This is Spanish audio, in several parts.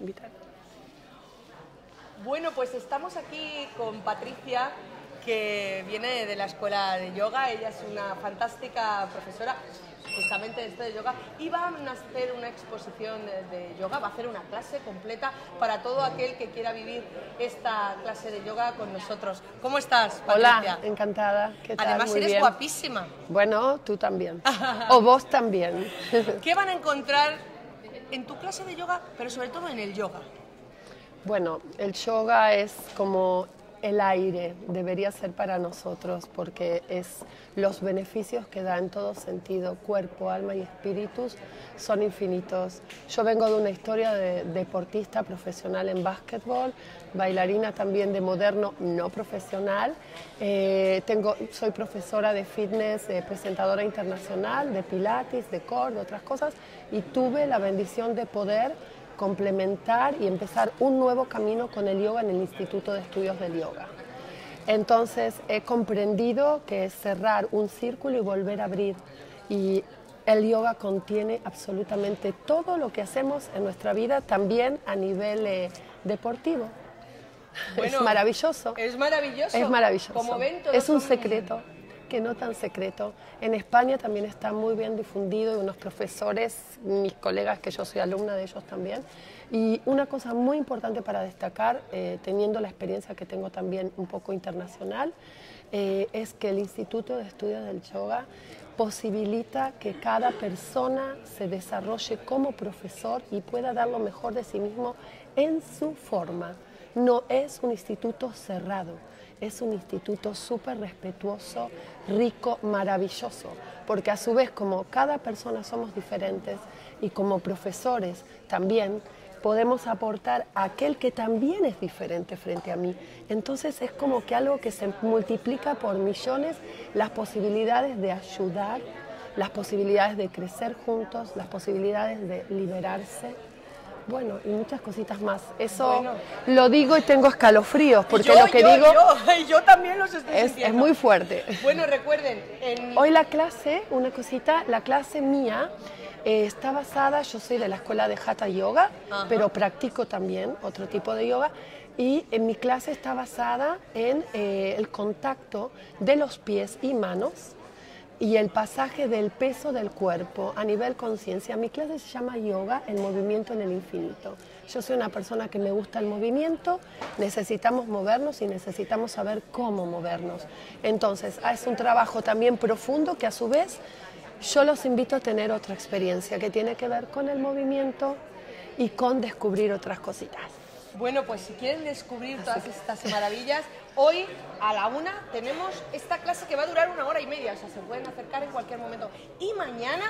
invitar. Bueno, pues estamos aquí con Patricia, que viene de la escuela de yoga. Ella es una fantástica profesora justamente de esto de yoga y va a hacer una exposición de, yoga, va a hacer una clase completa para todo aquel que quiera vivir esta clase de yoga con nosotros. ¿Cómo estás, Patricia? Hola, encantada. ¿Qué tal? Además eres guapísima. Bueno, tú también. o vos también. ¿Qué van a encontrar en tu clase de yoga, pero sobre todo en el yoga? Bueno, el yoga es como el aire debería ser para nosotros porque es los beneficios que da en todo sentido, cuerpo, alma y espíritus, son infinitos. Yo vengo de una historia de deportista profesional en básquetbol, bailarina también de moderno no profesional. Eh, tengo, soy profesora de fitness, presentadora internacional, de pilates, de core, de otras cosas, y tuve la bendición de poder complementar y empezar un nuevo camino con el yoga en el Instituto de Estudios del Yoga. Entonces he comprendido que es cerrar un círculo y volver a abrir. Y el yoga contiene absolutamente todo lo que hacemos en nuestra vida, también a nivel eh, deportivo. es maravilloso. Es maravilloso. Es maravilloso. es un secreto que no tan secreto. En España también está muy bien difundido y unos profesores, mis colegas, que yo soy alumna de ellos también. Y una cosa muy importante para destacar, eh, teniendo la experiencia que tengo también un poco internacional, eh, es que el Instituto de Estudios del Yoga posibilita que cada persona se desarrolle como profesor y pueda dar lo mejor de sí mismo en su forma. No es un instituto cerrado es un instituto súper respetuoso, rico, maravilloso, porque a su vez como cada persona somos diferentes y como profesores también podemos aportar a aquel que también es diferente frente a mí. Entonces es como que algo que se multiplica por millones las posibilidades de ayudar, las posibilidades de crecer juntos, las posibilidades de liberarse bueno, y muchas cositas más. Eso lo digo y tengo escalofríos, porque lo que digo yo, también los estoy es, es, muy fuerte. Bueno, recuerden, hoy la clase, una cosita, la clase mía eh, está basada, yo soy de la escuela de Hatha Yoga, pero practico también otro tipo de yoga. Y en mi clase está basada en eh, el contacto de los pies y manos y el pasaje del peso del cuerpo a nivel conciencia. Mi clase se llama Yoga, el movimiento en el infinito. Yo soy una persona que me gusta el movimiento, necesitamos movernos y necesitamos saber cómo movernos. Entonces, ah, es un trabajo también profundo que a su vez yo los invito a tener otra experiencia que tiene que ver con el movimiento y con descubrir otras cositas. Bueno, pues si quieren descubrir todas estas maravillas, hoy a la una tenemos esta clase que va a durar una hora y media, o sea, se pueden acercar en cualquier momento. Y mañana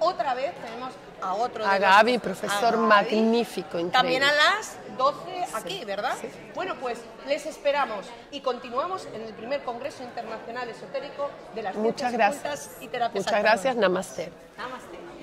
otra vez tenemos a otro. a Gaby, profesor magnífico, increíble. También a las 12 aquí, ¿verdad? Bueno, pues les esperamos y continuamos en el primer Congreso Internacional Esotérico de las Muchas gracias. y Terapias Muchas gracias, Namaste. Namaste.